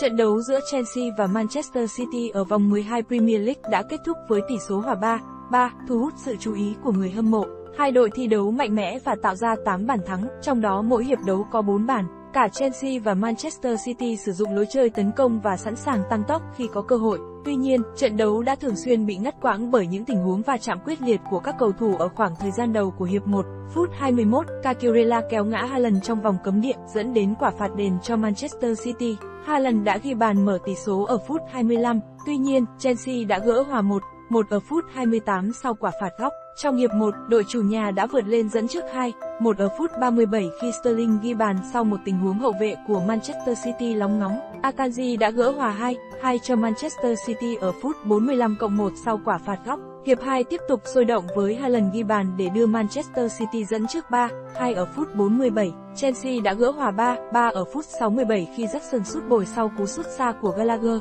Trận đấu giữa Chelsea và Manchester City ở vòng 12 Premier League đã kết thúc với tỷ số hòa 3-3, thu hút sự chú ý của người hâm mộ. Hai đội thi đấu mạnh mẽ và tạo ra 8 bàn thắng, trong đó mỗi hiệp đấu có 4 bàn. Cả Chelsea và Manchester City sử dụng lối chơi tấn công và sẵn sàng tăng tốc khi có cơ hội. Tuy nhiên, trận đấu đã thường xuyên bị ngắt quãng bởi những tình huống va chạm quyết liệt của các cầu thủ ở khoảng thời gian đầu của hiệp 1. Phút 21, Cucurella kéo ngã Haaland trong vòng cấm địa, dẫn đến quả phạt đền cho Manchester City. Haaland đã ghi bàn mở tỷ số ở phút 25, tuy nhiên, Chelsea đã gỡ hòa 1 1 ở phút 28 sau quả phạt góc. Trong hiệp 1, đội chủ nhà đã vượt lên dẫn trước 2, 1 ở phút 37 khi Sterling ghi bàn sau một tình huống hậu vệ của Manchester City lóng ngóng. Akanji đã gỡ hòa 2, 2 cho Manchester City ở phút 45 cộng 1 sau quả phạt góc. Hiệp 2 tiếp tục sôi động với hai lần ghi bàn để đưa Manchester City dẫn trước 3, 2 ở phút 47. Chelsea đã gỡ hòa 3, 3 ở phút 67 khi Jackson sút bồi sau cú sút xa của Gallagher.